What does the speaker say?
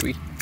Sweet.